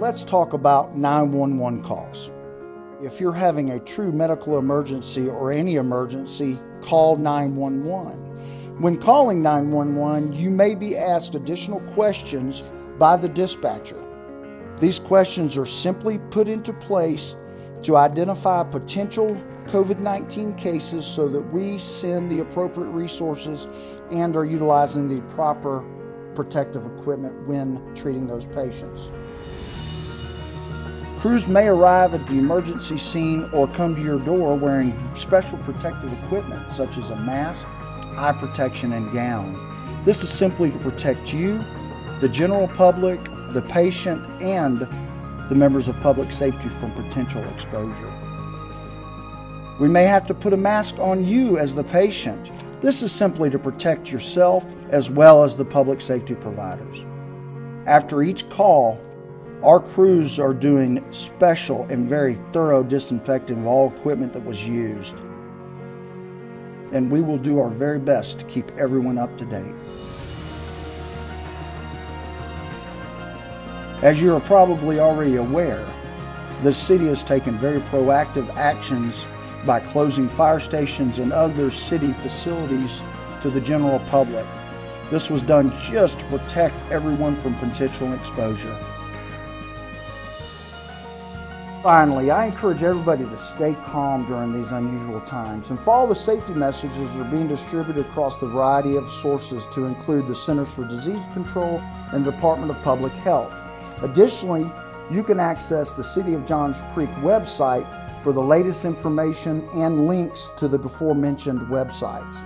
Let's talk about 911 calls. If you're having a true medical emergency or any emergency, call 911. When calling 911, you may be asked additional questions by the dispatcher. These questions are simply put into place to identify potential COVID 19 cases so that we send the appropriate resources and are utilizing the proper protective equipment when treating those patients. Crews may arrive at the emergency scene or come to your door wearing special protective equipment such as a mask, eye protection, and gown. This is simply to protect you, the general public, the patient, and the members of public safety from potential exposure. We may have to put a mask on you as the patient. This is simply to protect yourself as well as the public safety providers. After each call, our crews are doing special and very thorough disinfecting of all equipment that was used. And we will do our very best to keep everyone up to date. As you are probably already aware, the city has taken very proactive actions by closing fire stations and other city facilities to the general public. This was done just to protect everyone from potential exposure. Finally, I encourage everybody to stay calm during these unusual times and follow the safety messages that are being distributed across the variety of sources to include the Centers for Disease Control and the Department of Public Health. Additionally, you can access the City of Johns Creek website for the latest information and links to the before mentioned websites.